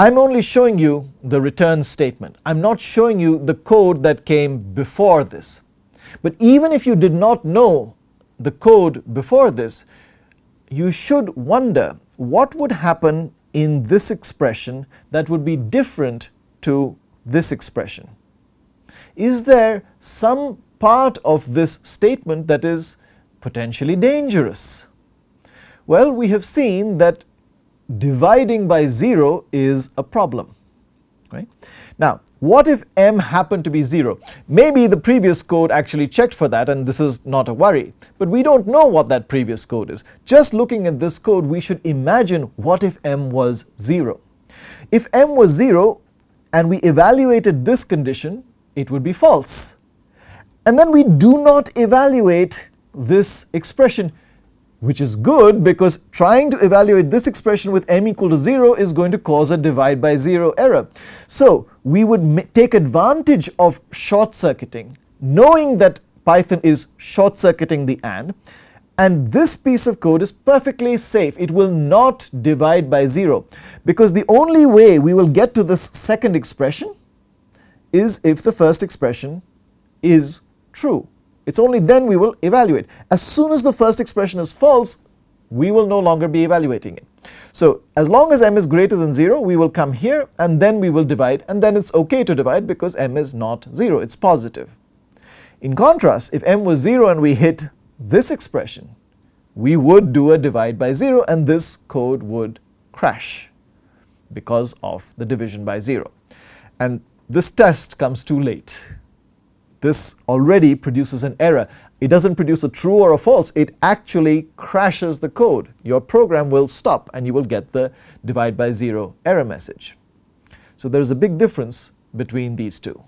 I'm only showing you the return statement. I'm not showing you the code that came before this. But even if you did not know the code before this, you should wonder what would happen in this expression that would be different to this expression. Is there some part of this statement that is potentially dangerous? Well, we have seen that dividing by 0 is a problem. Right? Now, what if m happened to be 0? Maybe the previous code actually checked for that and this is not a worry. But we don't know what that previous code is. Just looking at this code, we should imagine what if m was 0. If m was 0 and we evaluated this condition, it would be false. And then we do not evaluate this expression which is good because trying to evaluate this expression with m equal to 0 is going to cause a divide by 0 error. So we would take advantage of short circuiting knowing that Python is short circuiting the AND and this piece of code is perfectly safe. It will not divide by 0 because the only way we will get to this second expression is if the first expression is true. It's only then we will evaluate. As soon as the first expression is false, we will no longer be evaluating it. So as long as m is greater than 0, we will come here and then we will divide and then it's okay to divide because m is not 0, it's positive. In contrast, if m was 0 and we hit this expression, we would do a divide by 0 and this code would crash because of the division by 0. And this test comes too late this already produces an error. It doesn't produce a true or a false, it actually crashes the code. Your program will stop and you will get the divide by zero error message. So there's a big difference between these two.